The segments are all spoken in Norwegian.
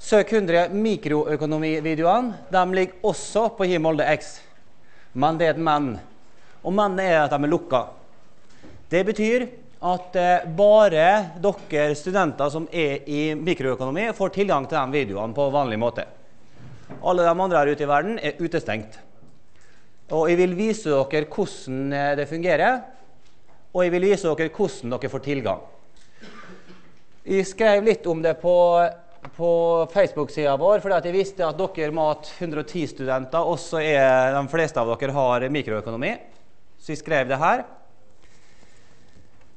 Søk 100 mikroøkonomivideoene. De ligger også på Himolde X. Men det er et men. Og mennene er at de er lukka. Det betyr at eh, bare dere studenter som er i mikroøkonomi, får tilgang til de videoene på vanlig måte. Alle de andre her ute i verden er utestengt. Og jeg vil vise dere hvordan eh, det fungerer, og jeg vil vise dere hvordan dere får tilgang. Jeg skrev litt om det på, på Facebook-sida vår, fordi jeg visste at dere MAT 110-studenter også er de fleste av dere har mikroøkonomi. Så jeg skrev det her.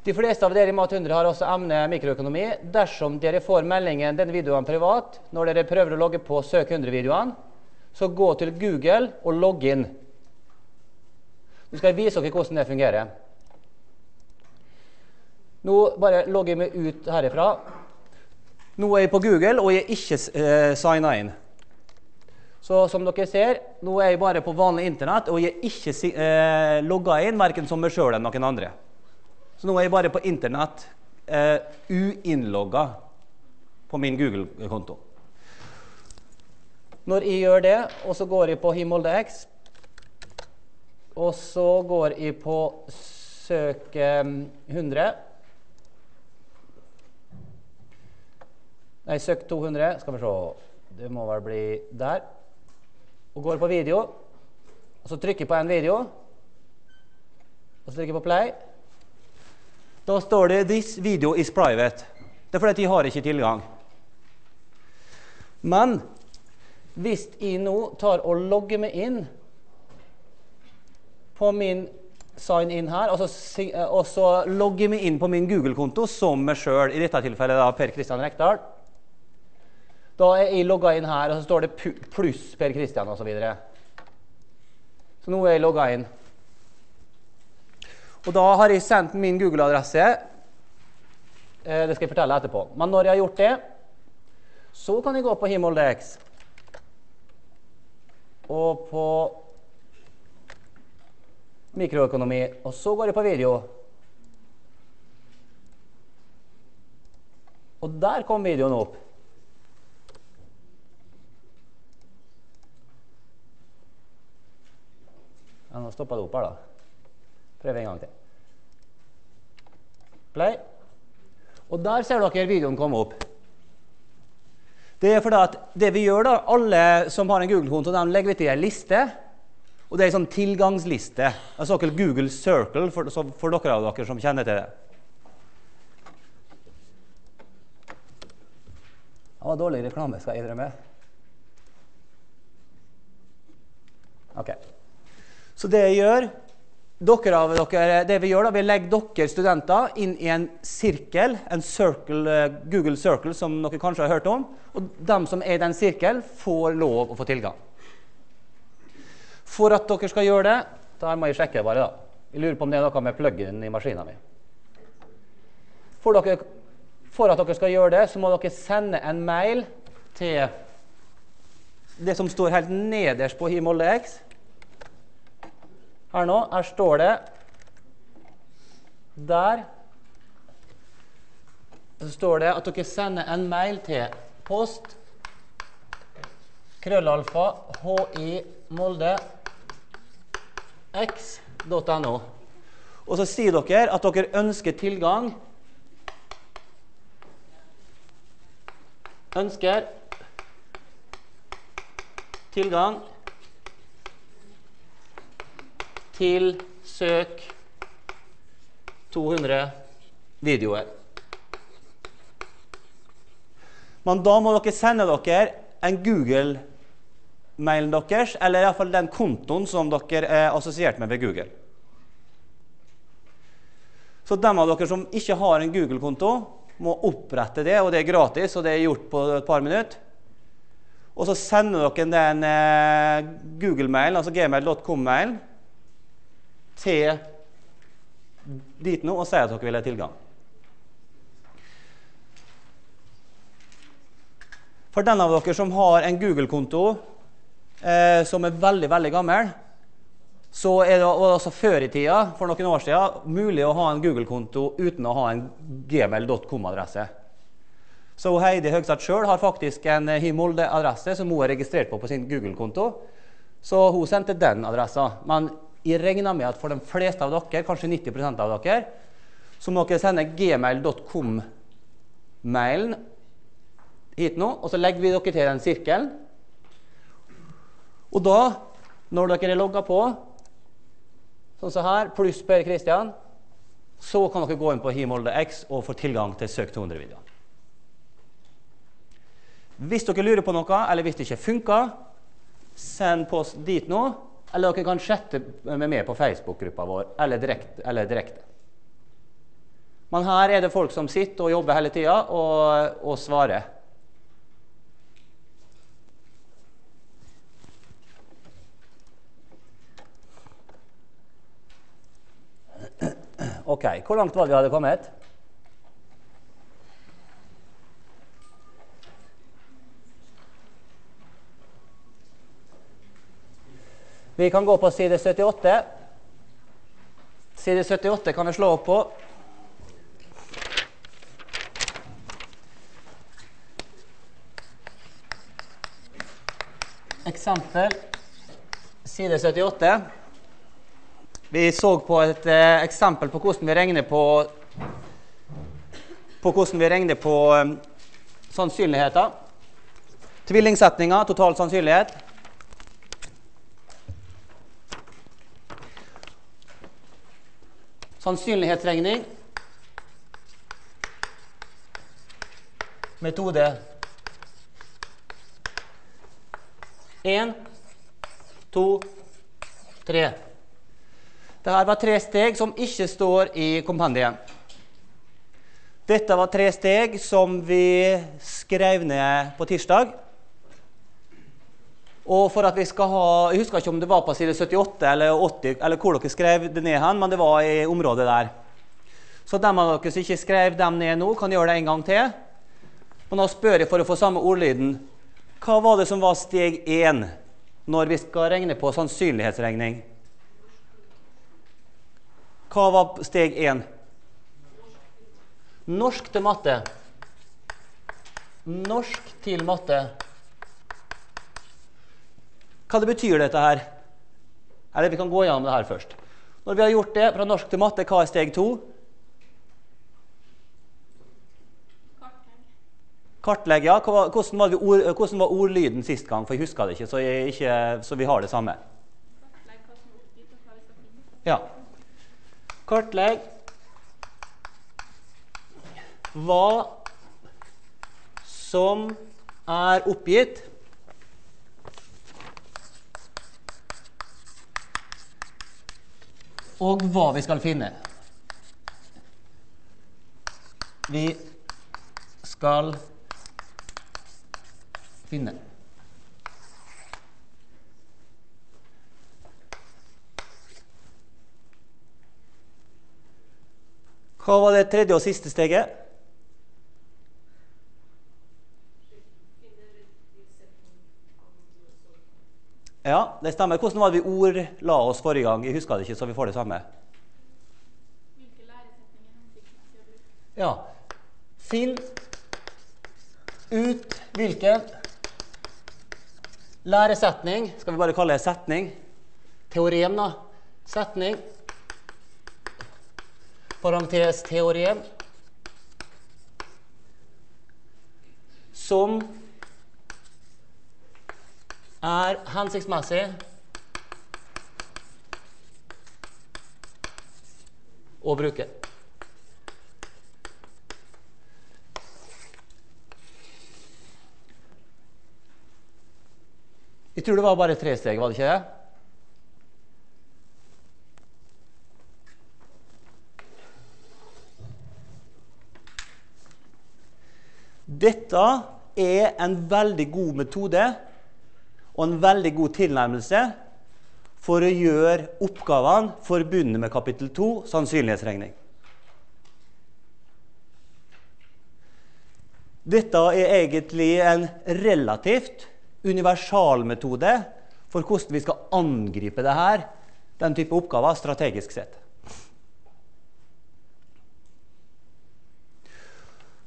De fleste av dere i Mat 100 har også emnet mikroøkonomi. Dersom dere får meldingen denne videoen privat når dere prøver å logge på Søk 100-videoene, så gå til Google og logg inn. Nå skal jeg vise dere hvordan det fungerer. Nå bare logger jeg meg ut herifra. Nå er jeg på Google, og jeg er ikke eh, signa inn. Så som dere ser, nå er jeg bare på vanlig Internett, og jeg er ikke eh, logga inn verken som meg sjøl eller noen andre. Så nå er jeg bare på Internett eh, uinnlogga på min Google-konto. Når jeg gjør det, og så går jeg på Himolde X, og så går jeg på søk eh, 100 Nei, søk 200. Skal vi se Det må vel bli der. Og går på video. Og så trykker på en video. Og så trykker på play. Da står det 'This video is private'. Det er fordi de har ikke tilgang. Men hvis jeg nå tar og logger meg inn på min sign in her, og så, og så logger meg inn på min Google-konto som meg sjøl, i dette tilfellet da Per Kristian Rekdal Da er jeg logga inn her, og så står det pluss Per Kristian osv. Så, videre. så nå er jeg logga inn. Og da har jeg sendt min Google-adresse. Eh, det skal jeg fortelle etterpå. Men når jeg har gjort det, så kan jeg gå på HimmelDX. Og på mikroøkonomi. Og så går jeg på video. Og der kom videoen opp. Ja, nå stoppa det opp her, da. Prøv en gang til. Play. Og der ser dere videoen komme opp. Det er fordi at det vi gjør da, Alle som har en Google-konto, de legger til en liste. Og det er en sånn tilgangsliste. En såkalt Google Circle for, for dere av dere som kjenner til det. Det var dårlig reklame, skal jeg innrømme. Ok. Så det jeg gjør, dere av dere, det Vi gjør da, vi legger dere studenter inn i en sirkel, en circle, eh, Google Circle, som dere kanskje har hørt om. Og de som er i den sirkelen, får lov å få tilgang. For at dere skal gjøre det da må jeg sjekke bare da. Jeg lurer på om det er noe med plug-in i maskinen min. For, dere, for, at dere skal gjøre det, så må dere sende en mail til det som står helt nederst på Himolde X her nå. Her står det Der så står det at dere sender en mail til post krøllalfa hi molde x.no. Og så sier dere at dere ønsker tilgang Ønsker tilgang til søk 200 videoer. Men da må dere sende dere en Google-mailen deres, eller iallfall den kontoen som dere er assosiert med ved Google. Så de av dere som ikke har en Google-konto, må opprette det, og det er gratis, og det er gjort på et par minutter. Og så sender dere den eh, Google-mailen, altså gmail.com-mailen, til dit nå og si at dere vil ha tilgang. For den av dere som har en Google-konto eh, som er veldig veldig gammel, så er det også før i tida, for noen år siden, mulig å ha en Google-konto uten å ha en gmail.com-adresse. Så Heidi Høgstad sjøl har faktisk en eh, Molde-adresse som hun er registrert på på sin Google-konto. Så hun sendte den adressa. Men jeg regner med at for de fleste av dere, kanskje 90% av dere, så må dere sende gmail.com-mailen hit nå, og så legger vi dere til den sirkelen. Og da, når dere er logga på, sånn som her, pluss Per Kristian, så kan dere gå inn på Himolde X og få tilgang til Søk 200-videoer. Hvis dere lurer på noe, eller hvis det ikke funker, send post dit nå. Eller dere kan chatte med meg på Facebook-gruppa vår, eller direkte, eller direkte. Men her er det folk som sitter og jobber hele tida og, og svarer. Ok, Hvor langt var det vi hadde kommet? Vi kan gå på side 78. Side 78 kan vi slå opp på. Eksempel side 78. Vi så på et eh, eksempel på hvordan vi regner på på hvordan vi regner på um, sannsynligheter. Tvillingsetninger, total sannsynlighet. Sannsynlighetsregning. Metode 1, 2, 3. Dette var tre steg som ikke står i kompendiet. Dette var tre steg som vi skrev ned på tirsdag. Og for at vi skal ha, Jeg husker ikke om det var på side 78 eller 80, eller hvor dere skrev det ned, hen, men det var i området der. Så dem av dere som ikke skrev dem ned nå, kan gjøre det en gang til. Og nå spør jeg for å få samme ordlyden. Hva var det som var steg én når vi skal regne på sannsynlighetsregning? Hva var steg én? Norsk til matte. Norsk til matte. Hva det betyr dette her? Eller vi kan gå gjennom det her først. Når vi har gjort det fra norsk til matte, hva er steg to? Kartlegg. ja. Hvordan var, ord, hvordan var, ordlyden sist gang? For jeg husker det ikke, så, ikke, så vi har det samme. Ja. Kartlegg hva som er oppgitt. Og hva vi skal finne. Vi skal finne. Hva var det tredje og siste steget? Ja, det stemmer. Hvordan var det vi ordla oss forrige gang? Jeg husker det ikke, så vi får det samme. Ja. Finn ut hvilken læresetning Skal vi bare kalle det setning? Teorem, da. Setning parentes teorem som er hensiktsmessig å bruke. Jeg tror det var bare tre steg, var det ikke det? Dette er en veldig god metode og en veldig god tilnærmelse for å gjøre oppgavene forbundet med kapittel 2, sannsynlighetsregning. Dette er egentlig en relativt universal metode for hvordan vi skal angripe det her, den type oppgaver strategisk sett.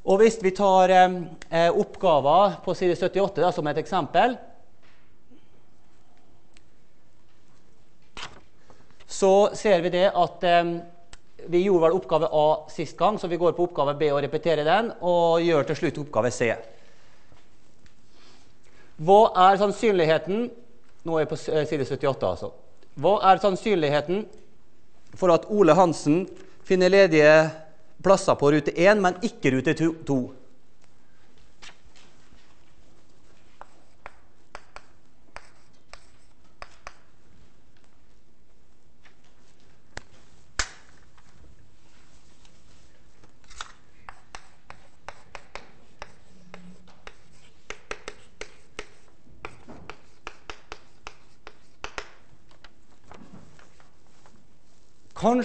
Og hvis vi tar eh, eh oppgaver på side 78 da, som et eksempel Så ser vi det at eh, vi gjorde vel oppgave A sist gang, så vi går på oppgave B og repeterer den, og gjør til slutt oppgave C. Hva er sannsynligheten Nå er jeg på eh, side 78, altså. Hva er sannsynligheten for at Ole Hansen finner ledige plasser på rute 1, men ikke rute 2?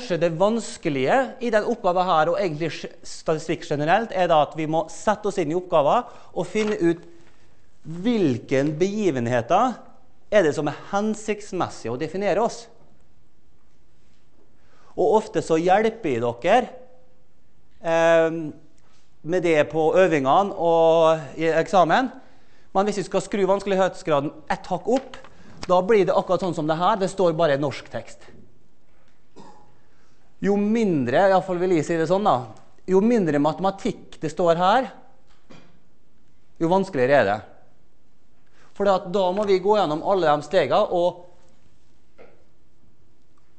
Kanskje det vanskelige i den oppgaven her, og egentlig statistikk generelt, er da at vi må sette oss inn i oppgaven og finne ut hvilke begivenheter er det som er hensiktsmessig å definere oss. Og ofte så hjelper jeg dere eh, med det på øvingene og i eksamen. Men hvis vi skal skru vanskelighetsgraden ett hakk opp, da blir det akkurat sånn som det her. Det står bare norsk tekst jo mindre i fall vil jeg si det sånn da, jo mindre matematikk det står her, jo vanskeligere er det. For da må vi gå gjennom alle de stegene og,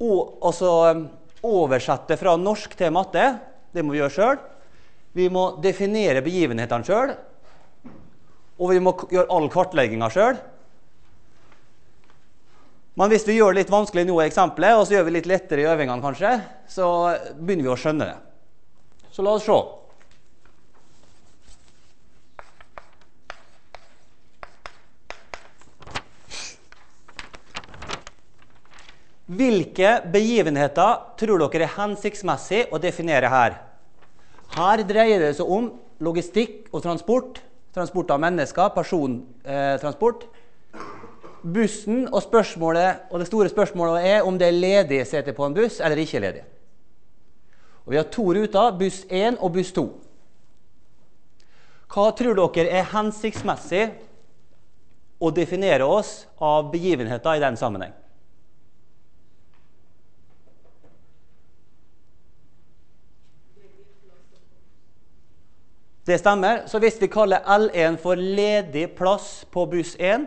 og altså, oversette fra norsk til matte. Det må vi gjøre sjøl. Vi må definere begivenhetene sjøl. Og vi må gjøre all kartlegginga sjøl. Men hvis vi gjør det litt vanskelig nå i eksempelet, og så gjør vi litt lettere i øvingene, kanskje, så begynner vi å skjønne det. Så la oss se. Hvilke begivenheter tror dere er hensiktsmessig å definere her? Her dreier det seg om logistikk og transport. Transport av mennesker, persontransport. Eh, bussen, og, og, det store spørsmålet er om det er ledig sete på en buss eller ikke ledig. Og Vi har to ruter, buss 1 og buss 2. Hva tror dere er hensiktsmessig å definere oss av begivenheter i den sammenheng? Det stemmer. Så hvis vi kaller L1 for ledig plass på buss 1,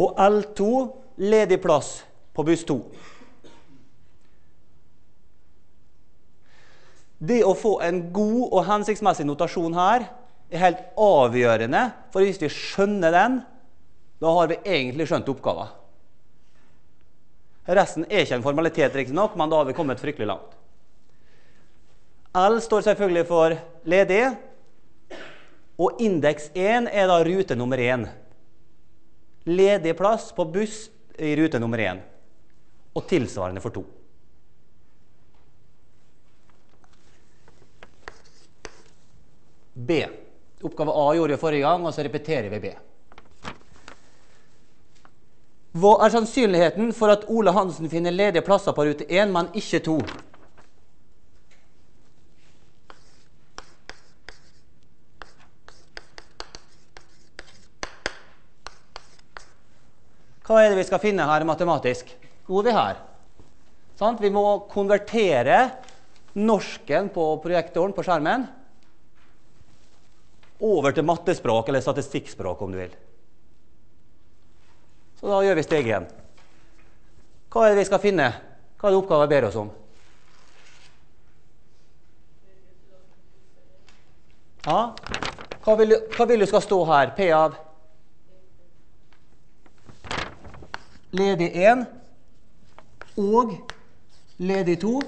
Og L2 ledig plass på buss 2. Det å få en god og hensiktsmessig notasjon her er helt avgjørende. For hvis vi skjønner den, da har vi egentlig skjønt oppgaven. Resten er ikke en formalitet, riktignok, men da har vi kommet fryktelig langt. L står selvfølgelig for ledig, og indeks 1 er da rute nummer 1 ledig plass på buss i rute nummer én. Og tilsvarende for to. B. Oppgave A gjorde vi forrige gang, og så repeterer vi B. Hva er sannsynligheten for at Ole Hansen finner ledige plasser på rute 1, men ikke 2? Hva er det vi skal finne her matematisk? Jo, det her. Vi må konvertere norsken på projektoren på skjermen over til mattespråk eller statistikkspråk, om du vil. Så da gjør vi steg igjen. Hva er det vi skal finne? Hva er det oppgaven ber oss om? Ja, hva vil, hva vil du skal stå her? P av ledig 1 og ledig 2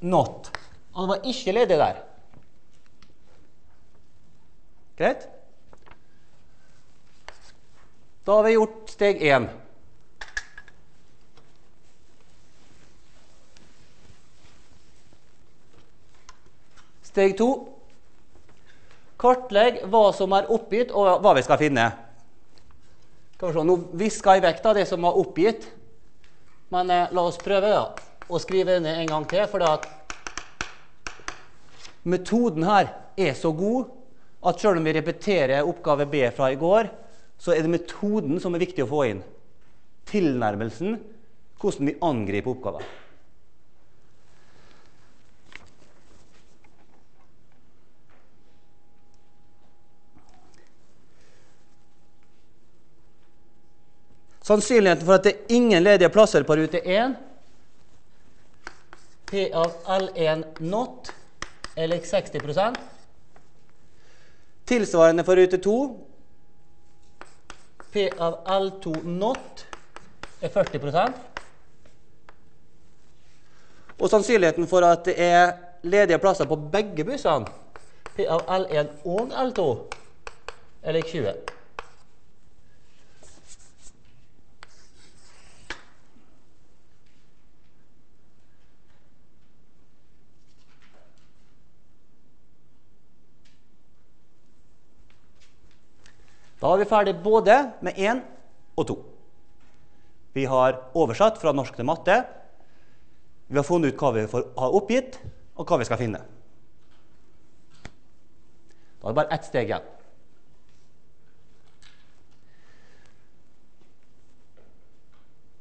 not. Og det var ikke ledig der. Greit? Da har vi gjort steg 1. Steg 2. Kartlegg hva som er oppgitt, og hva vi skal finne. Skal vi se, Nå visker jeg vekk det som var oppgitt. Men eh, la oss prøve da, å skrive det en gang til. For at metoden her er så god at selv om vi repeterer oppgave B fra i går, så er det metoden som er viktig å få inn. Tilnærmelsen, hvordan vi angriper oppgaven. Sannsynligheten for at det er ingen ledige plasser på rute 1 P av L1 not er lik 60% Tilsvarende for rute 2 P av L2 not er 40% Og sannsynligheten for at det er ledige plasser på begge bussene, P av L1 og L2, er lik 20. Da er vi ferdig både med én og to. Vi har oversatt fra norsk til matte. Vi har funnet ut hva vi har oppgitt, og hva vi skal finne. Da er det bare ett steg igjen.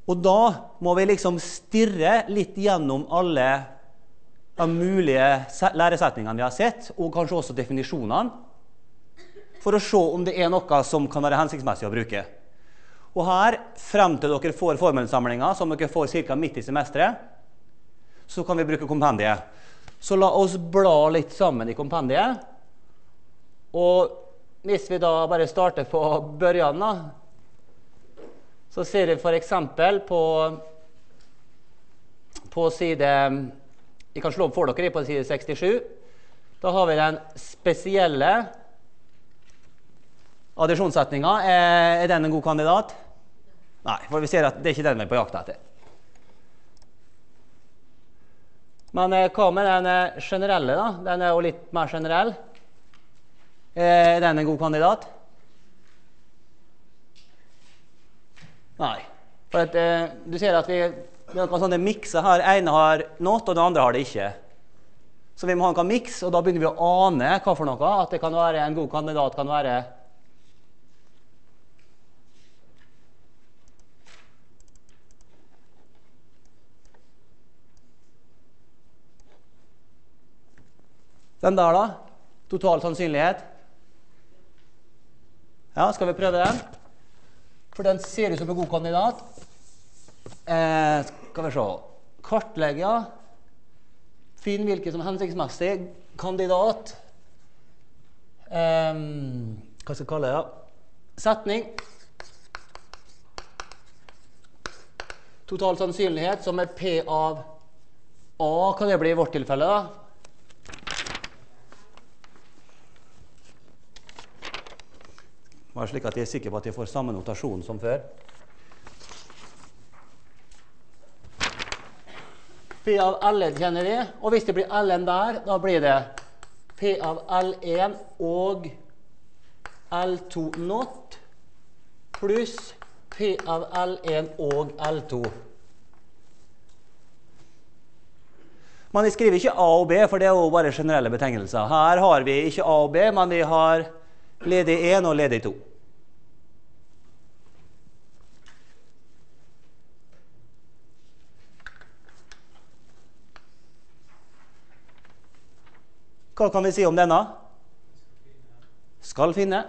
Og da må vi liksom stirre litt gjennom alle de mulige læresetningene vi har sett, og kanskje også definisjonene for å se om det er noe som kan være hensiktsmessig å bruke. Og her, frem til dere får formelsamlinga, som dere får ca. midt i semesteret, så kan vi bruke kompendiet. Så la oss bla litt sammen i kompendiet. Og hvis vi da bare starter på børjan, så ser vi f.eks. på på side Jeg kan slå opp for dere på side 67. Da har vi den spesielle Addisjonssetninga, er, er den en god kandidat? Nei, for vi ser at det er ikke den vi er på jakt etter. Men eh, hva med den eh, generelle? da? Den er jo litt mer generell. Er den en god kandidat? Nei. For at, eh, du ser at vi, vi har noen sånne mikser her. ene har noe, og den andre har det ikke. Så vi må ha noen miks, og da begynner vi å ane hva for noe. At det kan være en god kandidat kan være Den der, da? Total sannsynlighet? Ja, skal vi prøve den? For den ser ut som en god kandidat. Eh, skal vi se Kartlegge. Finn hvilken som hensiktsmessig kandidat. Eh, hva skal jeg kalle det? Setning. Total sannsynlighet, som er P av A, kan det bli i vårt tilfelle. da? Bare slik at jeg er sikker på at jeg får samme notasjon som før. P av L1 kjenner vi, og hvis det blir L1 der, da blir det P av L1 og L2 not pluss P av L1 og L2. Men jeg skriver ikke A og B, for det er jo bare generelle betegnelser. Her har vi ikke A og B, men vi har ledig 1 og ledig 2. Hva kan vi si om denne? Skal finne.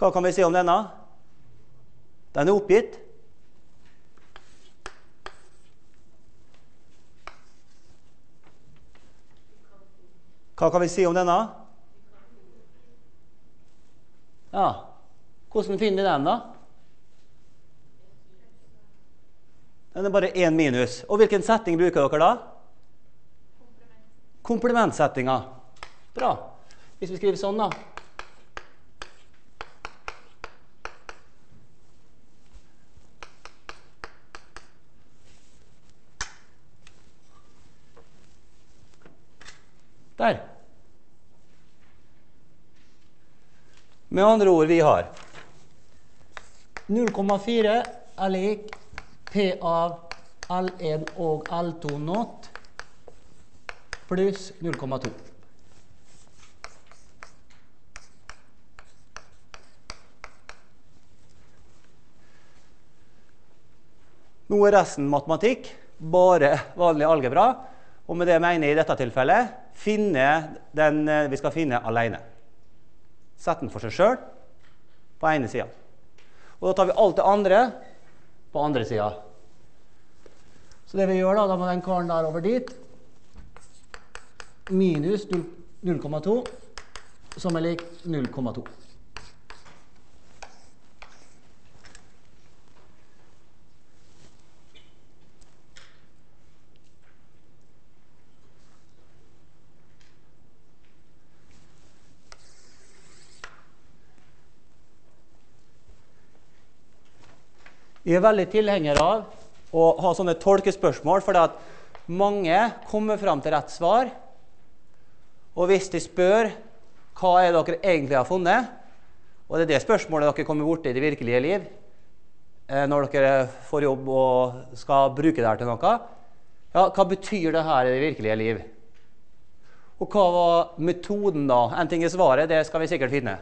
Hva kan vi si om denne? Den er oppgitt. Hva kan vi si om denne? Ja, hvordan finner vi den, da? Den er bare én minus. Og hvilken setting bruker dere da? Komplementsettinga. Bra. Hvis vi skriver sånn, da Der. Med andre ord, vi har 0,4 er lik P av L1 og L2 not pluss 0,2. Nå er resten matematikk, bare vanlig algebra. Og med det mener jeg i dette tilfellet finne den eh, vi skal finne alene. Sette den for seg sjøl på ene sida. Og da tar vi alt det andre på andre sida. Så det vi gjør da, da må den karen der over dit. Minus 0,2, som er lik 0,2. Vi er veldig tilhengere av å ha sånne tolkespørsmål, fordi at mange kommer fram til rett svar. Og hvis de spør hva er dere egentlig har funnet, og det er det spørsmålet dere kommer borti i det virkelige liv eh, når dere får jobb og skal bruke det her til noe, ja, hva betyr det her i det virkelige liv? Og hva var metoden, da? En ting er svaret, det skal vi sikkert finne.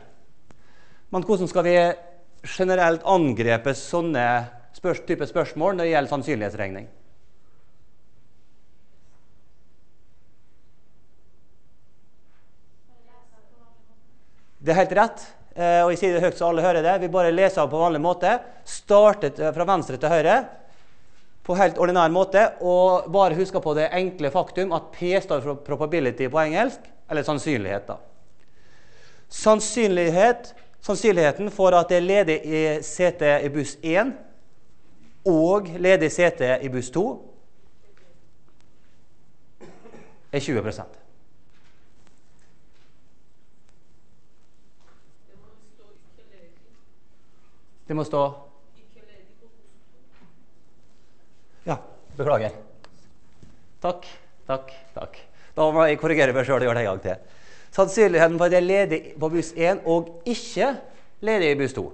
Men hvordan skal vi generelt angrepet sånne spørs type spørsmål når det gjelder sannsynlighetsregning. Det er helt rett, eh, og jeg sier det høyt så alle hører det. Vi bare leser av på vanlig måte. Startet fra venstre til høyre på helt ordinær måte. Og bare husk på det enkle faktum at P står for probability på engelsk, eller sannsynlighet. da. Sannsynlighet Sannsynligheten for at det er ledig i sete i buss 1 og ledig sete i buss 2 er 20 Det må stå Ja, beklager. Takk, takk, takk. Da må jeg korrigere meg sjøl og gjøre det en gang til. Sannsynligheten for at jeg er ledig på buss 1 og ikke ledig i buss 2,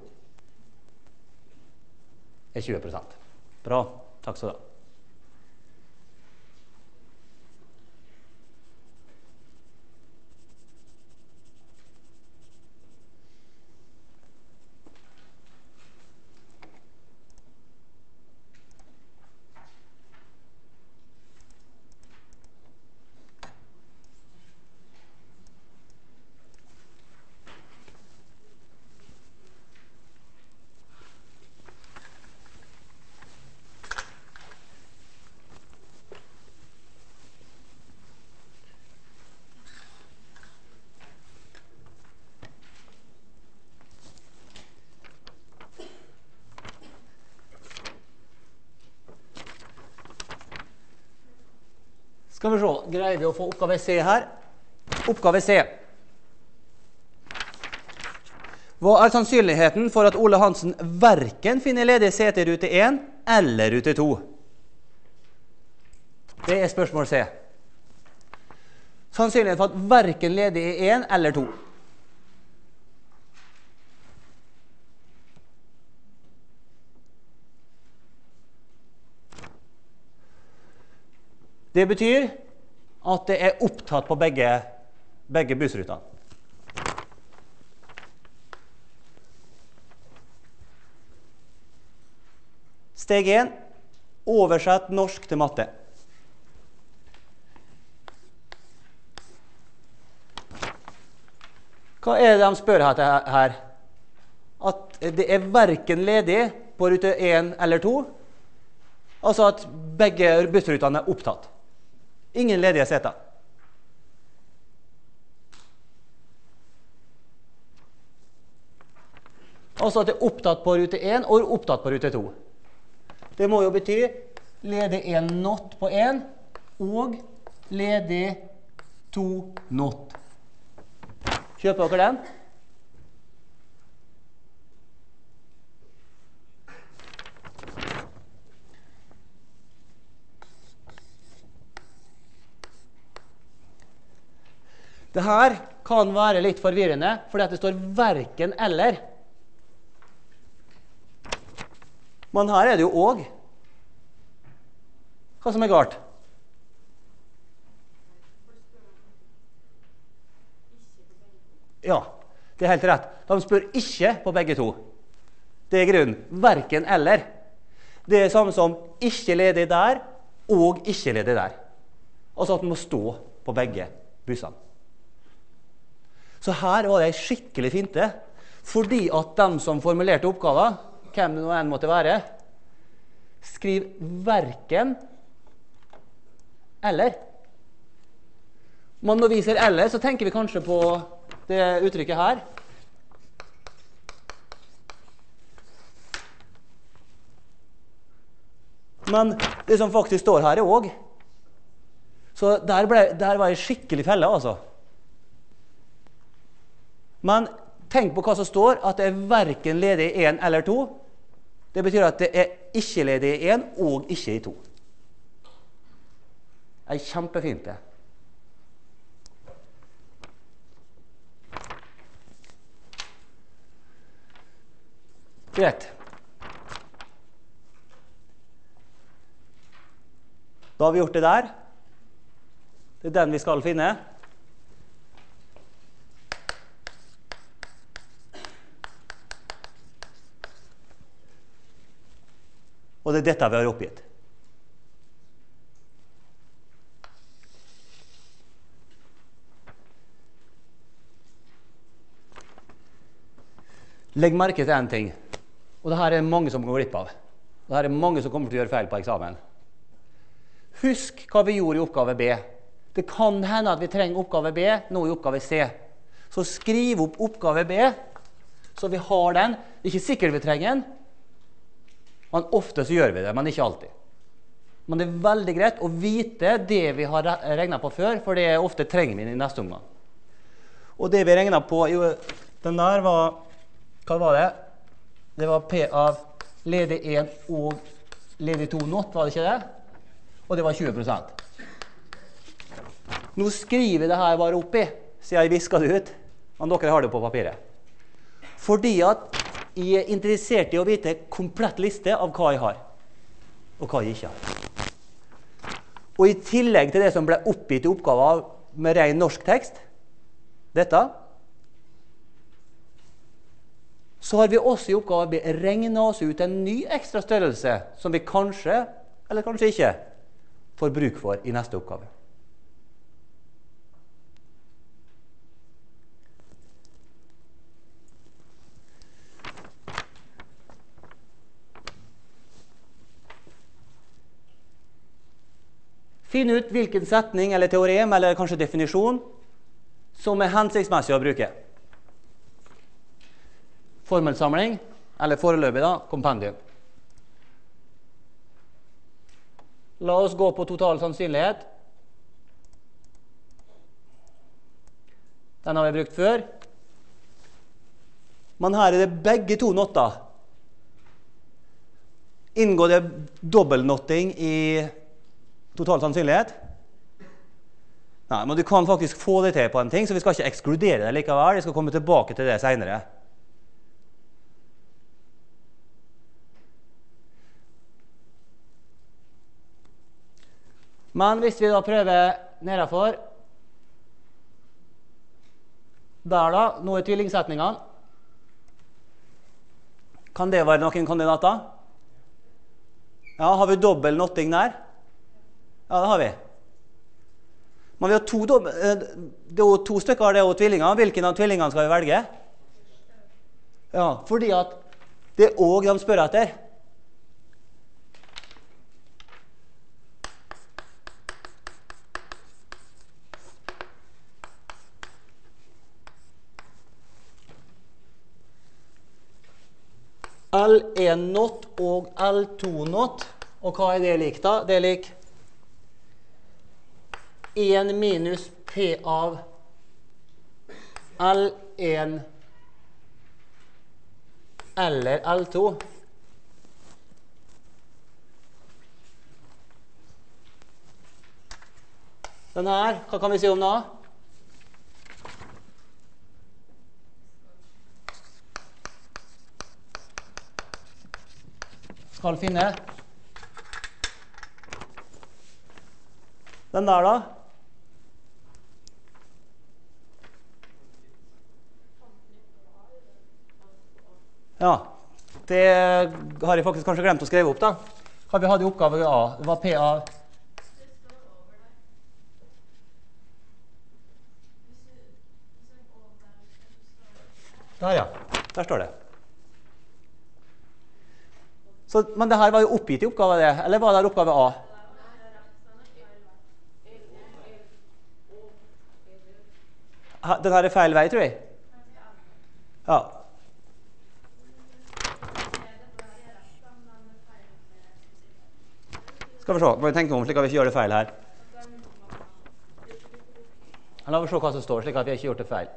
er 20% Bra. Takk skal du ha. Skal vi se, Greier vi å få oppgave C her? Oppgave C. Hva er sannsynligheten for at Ole Hansen verken finner ledig sete i rute 1 eller rute 2? Det er spørsmål C. Sannsynligheten for at verken ledig i 1 eller 2. Det betyr at det er opptatt på begge, begge bussrutene. Steg 1 oversett norsk til matte. Hva er det de spør her? At det er verken ledig på rute 1 eller 2. Altså at begge bussrutene er opptatt. Ingen ledige seter. Altså at det er opptatt på rute 1 og opptatt på rute 2. Det må jo bety ledig 1 not på 1 og ledig 2 not. Kjøper dere den? Det her kan være litt forvirrende, fordi det står verken eller. Men her er det jo òg. Hva som er galt? Ja, det er helt rett. De spør ikke på begge to. Det er grunnen. Verken eller. Det er samme som ikke ledig der og ikke ledig der. Altså at man må stå på begge bussene. Så her var det ei skikkelig finte. Fordi at de som formulerte oppgaven, hvem det nå enn måtte være, skriver verken eller. Men når vi ser 'eller', så tenker vi kanskje på det uttrykket her. Men det som faktisk står her, er òg. Så der, ble, der var ei skikkelig felle, altså. Men tenk på hva som står, at det er verken ledig i én eller to. Det betyr at det er ikke ledig i én og ikke i to. Det er kjempefint, det. Greit. Da har vi gjort det der. Det er den vi skal finne. Og det er dette vi har oppgitt. Legg merke til én ting, og det her er mange som går glipp av. Det her er mange som kommer til å gjøre feil på eksamen. Husk hva vi gjorde i oppgave B. Det kan hende at vi trenger oppgave B nå i oppgave C. Så skriv opp oppgave B, så vi har den. Det er ikke sikkert vi trenger den, men ofte så gjør vi det, men ikke alltid. Men det er veldig greit å vite det vi har regna på før, for det ofte trenger vi i neste omgang. Og det vi regna på jo, Den der var Hva var det? Det var P av ledig 1 og ledig 2 not, var det ikke det? og det var 20% Nå skriver jeg det her bare oppi, siden jeg viska det ut. Men dere har det på papiret. Fordi at jeg er interessert i å vite komplett liste av hva jeg har, og hva jeg ikke har. Og i tillegg til det som ble oppgitt i oppgaven med ren norsk tekst, dette, så har vi også i oppgave å regne oss ut en ny ekstra størrelse som vi kanskje, eller kanskje ikke, får bruk for i neste oppgave. Finn ut hvilken setning eller teorem eller kanskje definisjon som er hensiktsmessig å bruke. Formelsamling, eller foreløpig da, kompendium. La oss gå på total sannsynlighet. Den har vi brukt før. Men her er det begge to notter. Inngår det dobbeltnotting i total sannsynlighet? Nei, men du kan faktisk få det til på en ting, så vi skal ikke ekskludere det likevel. Jeg skal komme tilbake til det seinere. Men hvis vi da prøver nedafor Der, da. Nå er tvillingsetningene. Kan det være noen kandidater? Ja, Har vi dobbel notting der? Ja, det har vi. Men vi har to, eh, det er to stykker av det og tvillinger. Hvilken av tvillingene skal vi velge? Ja, Fordi at det er òg de spør etter. L1 not og L2 not. Og hva er det lik, da? Det er lik 1 minus P av L1 eller L2. Den her, hva kan vi si om da? Skal finne. Den der, da? Ja. Det har jeg faktisk kanskje glemt å skrive opp. da. Hva vi hadde i oppgave A? Det var PA Der, ja. Der står det. Så, men det her var jo oppgitt i oppgave, det. Eller var det oppgave A? Den her er feil vei, tror jeg. Ja. Skal vi se. Må vi tenke om slik at vi ikke gjør det feil her. La oss se hva som står, slik at vi ikke har gjort det feil.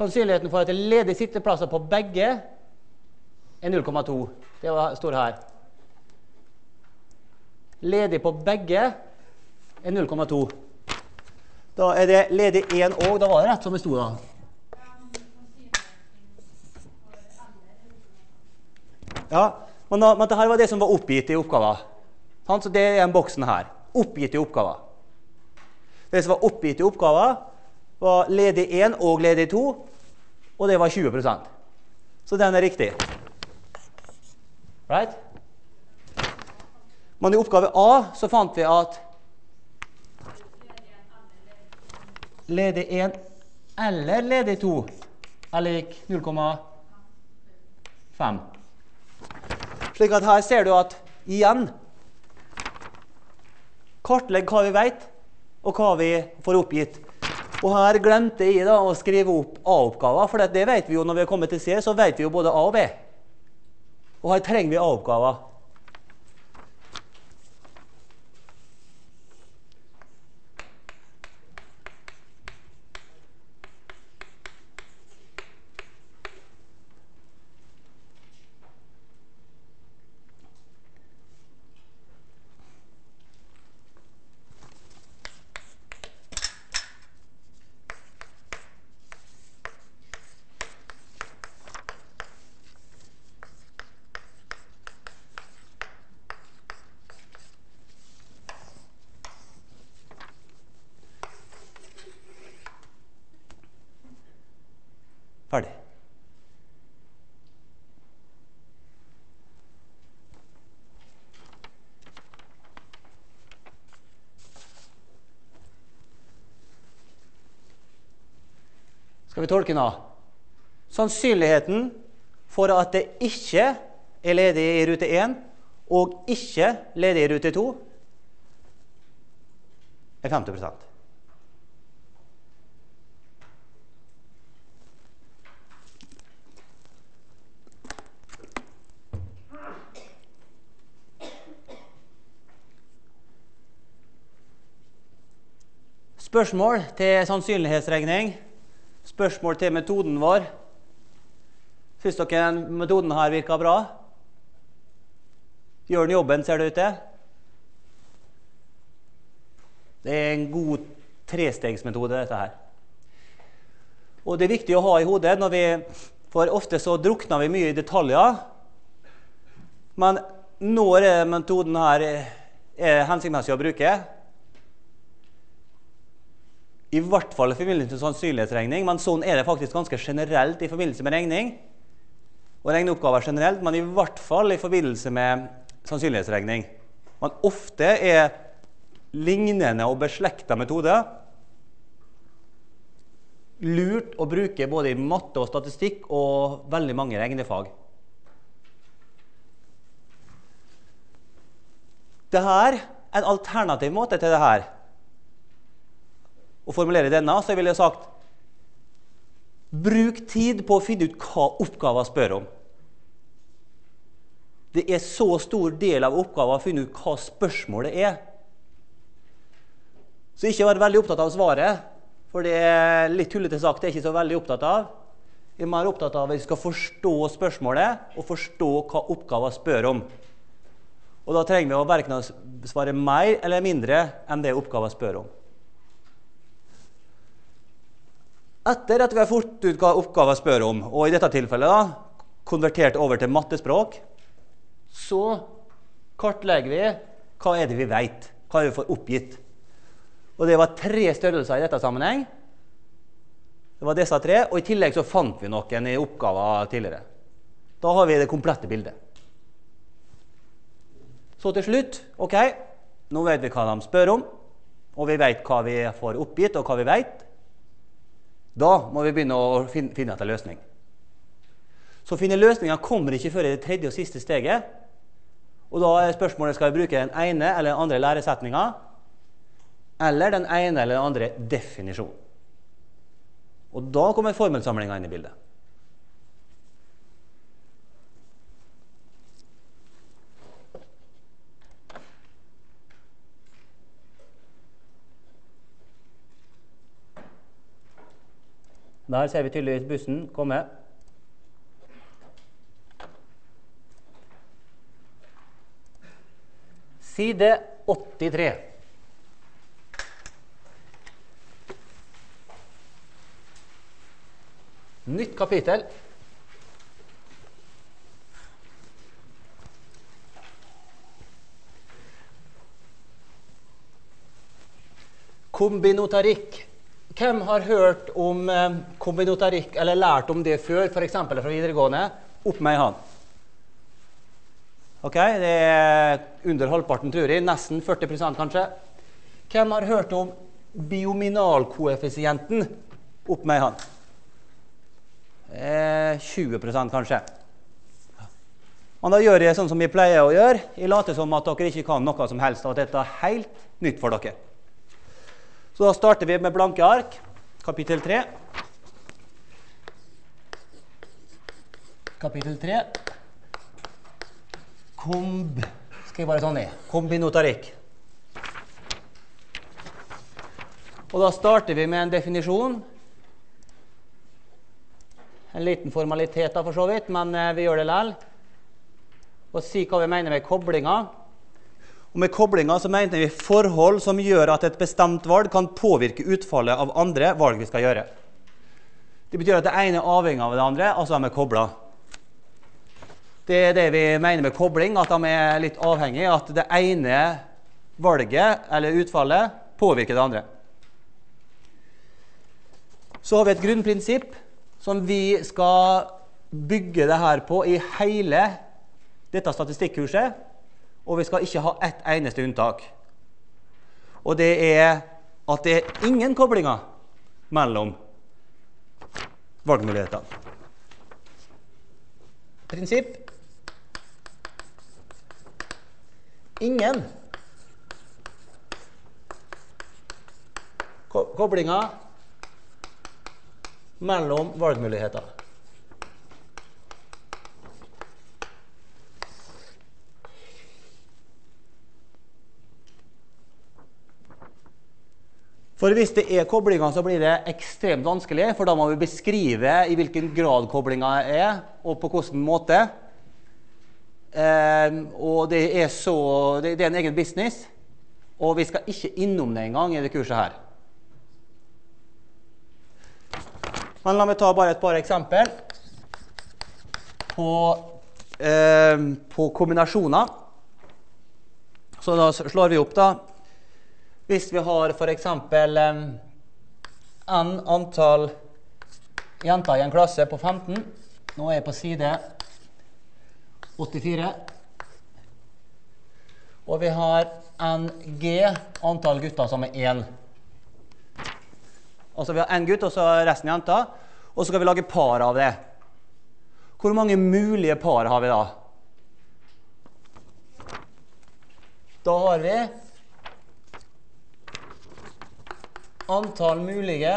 Sannsynligheten for at det er ledige sitteplasser på begge er 0,2. Det står her. Ledig på begge er 0,2. Da er det ledig én òg. Da var det rett som det sto, da. Ja, men, da, men dette var det som var oppgitt i oppgaven. Så det er den boksen her. Oppgitt i oppgaven. Det som var oppgitt i oppgaven, var ledig 1 og ledig 2, og det var 20% Så den er riktig. Right? Men i oppgave A så fant vi at ledig 1 eller ledig 2 er lik 0,5. Slik at her ser du at igjen Kartlegg hva vi vet, og hva vi får oppgitt. Og her glemte jeg da å skrive opp A-oppgaver, for det vet vi jo når vi har kommet til C, så vet vi jo både A og B. Og her trenger vi A-oppgaver. Ferdig. Skal vi tolke nå? Sannsynligheten for at det ikke er ledig i rute 1 og ikke ledig i rute 2, er 50 Spørsmål til sannsynlighetsregning. Spørsmål til metoden vår. Syns dere metoden her virker bra? Gjør den jobben, ser det ut til? Det er en god trestegsmetode, dette her. Og det er viktig å ha i hodet, når vi, for ofte så drukner vi mye i detaljer. Men når metoden her er hensiktsmessig å bruke? I hvert fall i forbindelse med sannsynlighetsregning, men sånn er det faktisk ganske generelt i forbindelse med regning. Og regneoppgaver generelt, men i hvert fall i forbindelse med sannsynlighetsregning. Men ofte er lignende og beslekta metoder lurt å bruke både i matte og statistikk og veldig mange regnefag. Dette er en alternativ måte til det her å formulere denne, så jeg ville sagt Bruk tid på å finne ut hva oppgaven spør om. Det er så stor del av oppgaven å finne ut hva spørsmålet er. Så ikke vær veldig opptatt av svaret, for det er litt tullete sagt. det er ikke så veldig opptatt av. Jeg er mer opptatt av at vi skal forstå spørsmålet og forstå hva oppgaven spør om. Og Da trenger vi å verken svare mer eller mindre enn det oppgaven spør om. Etter at vi har fått ut hva oppgaven spør om, og i dette tilfellet da, konvertert over til mattespråk, så kartlegger vi hva er det vi vet. Hva er det vi får oppgitt. Og Det var tre størrelser i dette sammenheng. Det var disse tre, og I tillegg så fant vi noen i oppgaven tidligere. Da har vi det komplette bildet. Så til slutt ok, nå vet vi hva de spør om, og vi vet hva vi får oppgitt, og hva vi vet. Da må vi begynne å finne, etter løsning. Så å finne løsninger kommer ikke før i det tredje og siste steget. Og da er spørsmålet skal vi bruke den ene eller den andre læresetninga eller den ene eller den andre definisjonen. Og da kommer formelsamlinga inn i bildet. Der ser vi tydeligvis bussen komme. Side 83. Nytt kapittel. Kombinotarikk. Hvem har hørt om eh, kombinotarikk eller lært om det før, f.eks. fra videregående? Opp med ei hånd. Ok, Det er under halvparten, tror jeg. Nesten 40% kanskje. Hvem har hørt om biominalkoeffisienten? Opp med ei hånd. Eh, 20% kanskje. Og Da gjør jeg sånn som jeg pleier å gjøre. Jeg later som at dere ikke kan noe som helst, og at dette er helt nytt for dere. Så da starter vi med blanke ark, kapittel 3. Kapittel 3. Komb Skal jeg bare ta ned. Kombinotarikk. Og da starter vi med en definisjon. En liten formalitet, da, for så vidt, men eh, vi gjør det likevel. Og si hva vi mener med koblinga. Og Med koblinga så mener vi forhold som gjør at et bestemt valg kan påvirke utfallet av andre valg vi skal gjøre. Det betyr at det ene er avhengig av det andre, altså de er kobla. Det er det vi mener med kobling, at de er litt avhengige. At det ene valget eller utfallet påvirker det andre. Så har vi et grunnprinsipp som vi skal bygge det her på i hele dette statistikkurset. Og vi skal ikke ha ett eneste unntak. Og det er at det er ingen koblinger mellom valgmulighetene. Prinsipp ingen koblinger mellom valgmuligheter. For hvis det er koblinger, så blir det ekstremt vanskelig. For da må vi beskrive i hvilken grad koblinga er, og på hvilken måte. Eh, og det er, så, det, det er en egen business. Og vi skal ikke innom det engang i det kurset her. Men la meg ta bare et par eksempel på, eh, på kombinasjoner. Så da slår vi opp, da. Hvis vi har f.eks. n antall jenter i en klasse på 15 Nå er jeg på side 84. Og vi har NG, antall gutter, som er 1. Altså vi har én gutt, og så resten jenter. Og så skal vi lage par av det. Hvor mange mulige par har vi da? Da har vi Antall mulige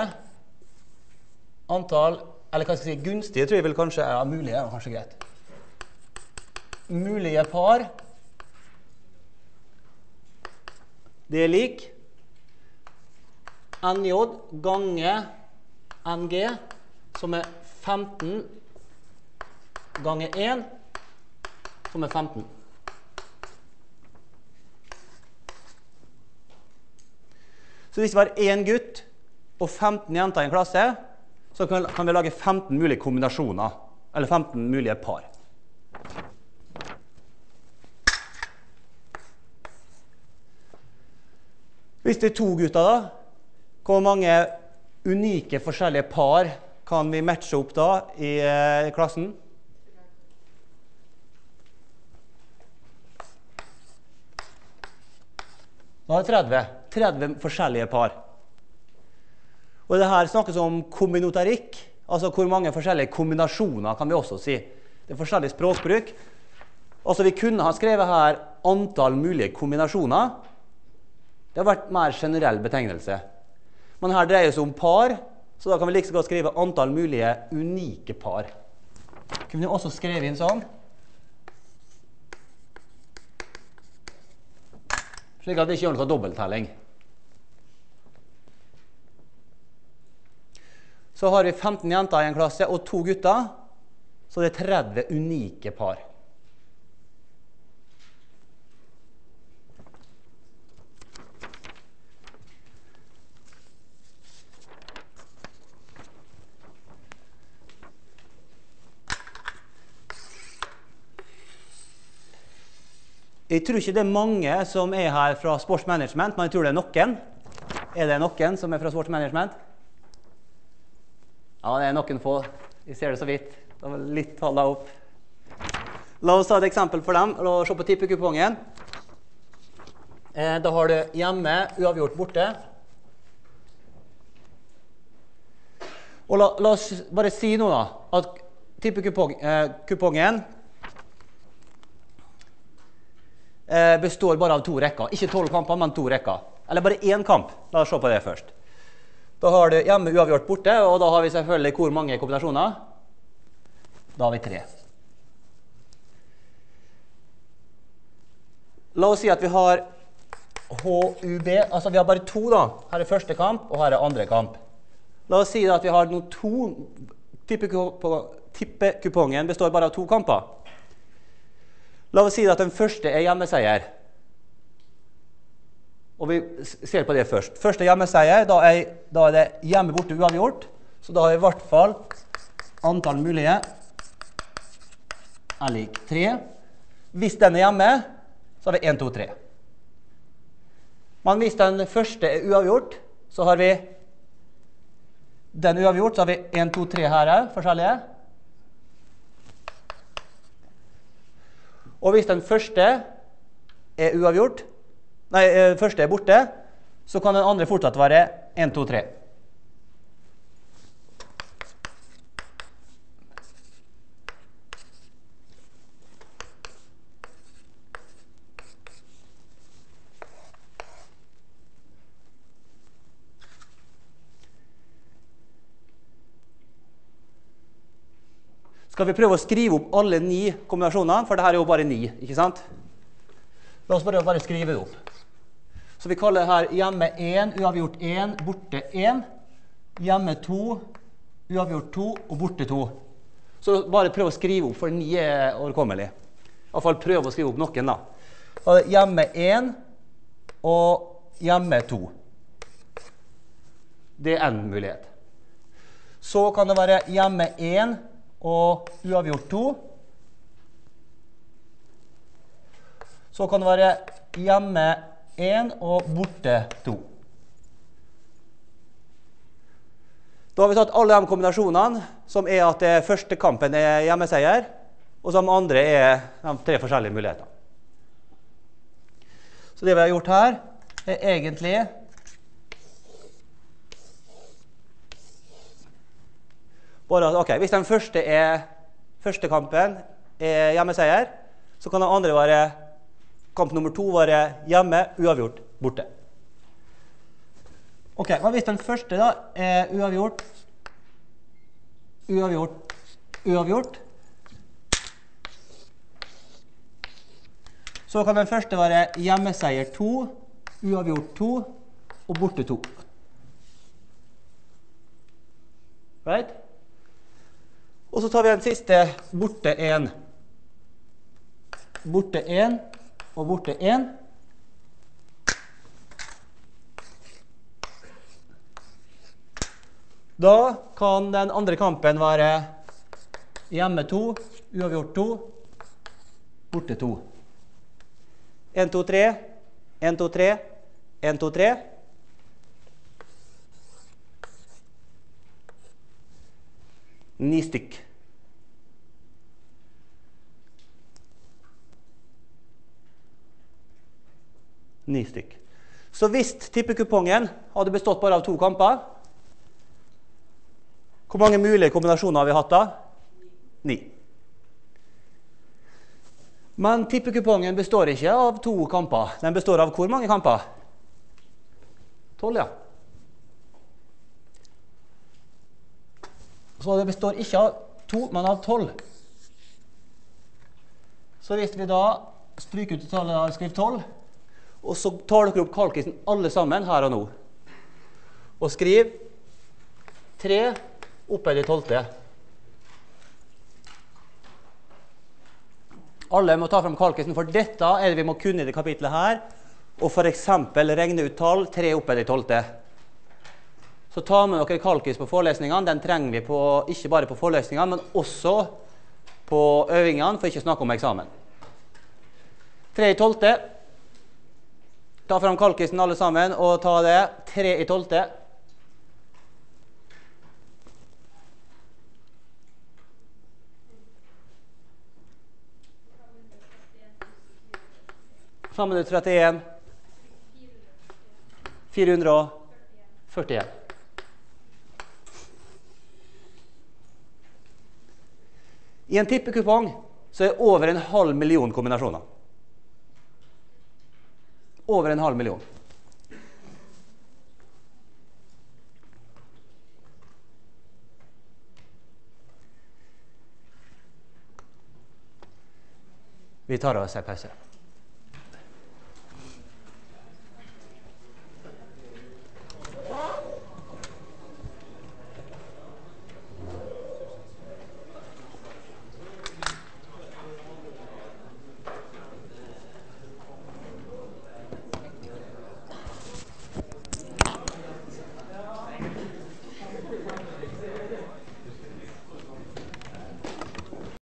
Antall Eller hva skal jeg si gunstige, tror jeg vel kanskje ja, mulige er kanskje greit. Mulige par Det er lik NJ ganger NG, som er 15 ganger 1, som er 15. Så hvis vi har én gutt og 15 jenter i en klasse, så kan, vi lage 15 mulige kombinasjoner. Eller 15 mulige par. Hvis det er to gutter, da, hvor mange unike forskjellige par kan vi matche opp da i eh, klassen? Da er det 30. 30 forskjellige par. Og det her snakkes om kombinotarikk, altså hvor mange forskjellige kombinasjoner kan vi også si. Det er forskjellig språkbruk. Altså Vi kunne ha skrevet her antall mulige kombinasjoner. Det har vært mer generell betegnelse. Men her dreier det seg om par, så da kan vi like godt skrive antall mulige unike par. Kunne vi også skrevet inn sånn. Slik at det ikke gjør noe dobbelttelling. Så har vi 15 jenter i en klasse og to gutter. Så det er 30 unike par. Jeg tror ikke det er mange som er her fra sportsmanagement, men jeg tror det er noen. Er det noen som er fra sportsmanagement? Ja, det er noen få. Jeg ser det så vidt. Det var litt tallene opp. La oss ta et eksempel for dem. La oss se på tippekupongen. Eh, da har du hjemme uavgjort borte. Og la, la oss bare si nå da, at tippekupongen eh, Eh, består bare av to rekker. Ikke tolv kamper, men to rekker. Eller bare én kamp. La oss se på det først. Da har du hjemme uavgjort borte, og da har vi selvfølgelig hvor mange kombinasjoner? Da har vi tre. La oss si at vi har HUB. Altså vi har bare to, da. Her er første kamp, og her er andre kamp. La oss si at vi har noen to Tippekupongen består bare av to kamper. La oss si at den første er hjemmeseier. Og vi ser på det først. Første hjemmeseier, da er, da er det hjemme borte uavgjort. Så da har vi i hvert fall antall mulige er lik 3. Hvis den er hjemme, så har vi 1, 2, 3. Men hvis den første er uavgjort, så har vi den uavgjort, så har vi 1, 2, 3 her òg, forskjellige. Og hvis den første er uavgjort, nei, eh, første er borte, så kan den andre fortsatt være 1, 2, 3. Skal vi prøve å skrive opp alle ni kombinasjonene? For dette er jo bare ni. ikke sant? La oss bare, bare skrive det opp. Så vi kaller det her hjemme 1, uavgjort 1, borte 1. Hjemme 2, uavgjort 2 og borte 2. Så bare prøv å skrive opp, for ni er overkommelig. Iallfall prøv å skrive opp noen, da hjemme 1 og hjemme 2. Det er én mulighet. Så kan det være hjemme 1 og uavgjort 2. Så kan det være hjemme 1 og borte 2. Da har vi tatt alle de kombinasjonene som er at det første kampen er hjemmeseier, og som andre er de tre forskjellige muligheter. Så det vi har gjort her, er egentlig Bare, okay, hvis den første, er, første kampen er hjemmeseier, så kan den andre være kamp nummer to være hjemme, uavgjort, borte. Ok, men Hvis den første da er uavgjort, uavgjort, uavgjort Så kan den første være hjemmeseier 2, uavgjort 2 og borte 2. Right? Og så tar vi en siste borte 1. Borte 1 og borte 1. Da kan den andre kampen være hjemme 2, uavgjort 2, borte 2. 1, 2, 3, 1, 2, 3, 1, 2, 3. Ni stykk. Ni stykk. Så hvis tippekupongen hadde bestått bare av to kamper Hvor mange mulige kombinasjoner har vi hatt da? Ni. Men tippekupongen består ikke av to kamper. Den består av hvor mange kamper? Tolv, ja. Så det består ikke av to, men av tolv. Så hvis vi da stryker ut tallet og skriver tolv, og så tar dere opp kalkisen alle sammen her og nå, og skriver tre i tolvte. Alle må ta fram kalkisen, for dette er det vi må kunne i det kapitlet her. Og f.eks. regne ut tall tre i tolvte. Så ta med dere kalkis på forelesningene. Den trenger vi på, ikke bare på forelesningene, men også på øvingene, for ikke å snakke om eksamen. Tre i tolvte. Ta fram kalkisen alle sammen og ta det. Tre i tolvte. Fem minutter 31. 441. I en tippekupong så er over en halv million kombinasjoner. Over en halv million. Vi tar oss en pause.